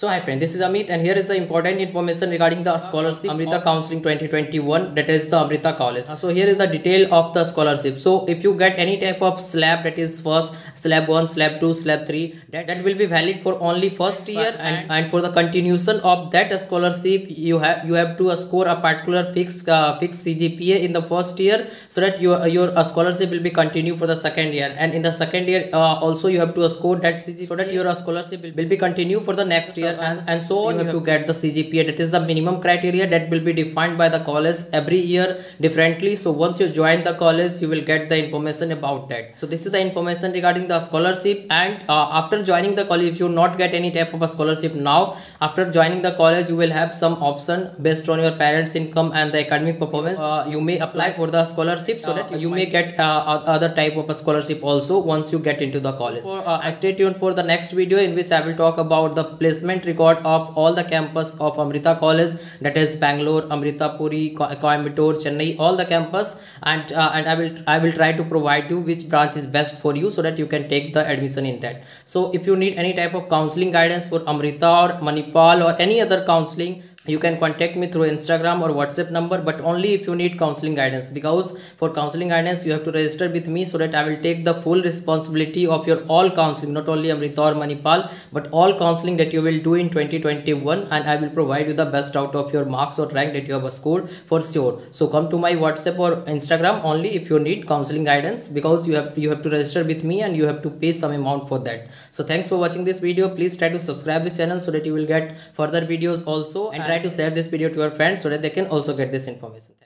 So hi friend, this is Amit and here is the important information regarding the scholarship Amrita Counseling 2021 that is the Amrita College. So here is the detail of the scholarship. So if you get any type of slab that is first slab 1, slab 2, slab 3 that, that will be valid for only first year and, and for the continuation of that scholarship you have you have to score a particular fixed uh, fixed CGPA in the first year so that your your uh, scholarship will be continued for the second year and in the second year uh, also you have to score that CGPA so that your scholarship will, will be continued for the next year year and, and so on. You have to get the cgpa that is the minimum criteria that will be defined by the college every year differently. So once you join the college you will get the information about that. So this is the information regarding the scholarship. And uh, after joining the college if you not get any type of a scholarship now after joining the college you will have some option based on your parents income and the academic performance. Uh, you may apply for the scholarship so uh, that you may get uh, other type of a scholarship also once you get into the college. Uh, stay tuned for the next video in which i will talk about the placement record of all the campus of Amrita College that is Bangalore, Amritapuri, Coimbatore, Chennai, all the campus and uh, and I will I will try to provide you which branch is best for you so that you can take the admission in that. So if you need any type of counseling guidance for Amrita or Manipal or any other counseling you can contact me through instagram or whatsapp number but only if you need counseling guidance. Because for counseling guidance you have to register with me so that i will take the full responsibility of your all counseling. Not only amrita or manipal but all counseling that you will do in 2021 and i will provide you the best out of your marks or rank that you have scored for sure. So come to my whatsapp or instagram only if you need counseling guidance because you have you have to register with me and you have to pay some amount for that. So thanks for watching this video. Please try to subscribe this channel so that you will get further videos also. And try try to share this video to your friends so that they can also get this information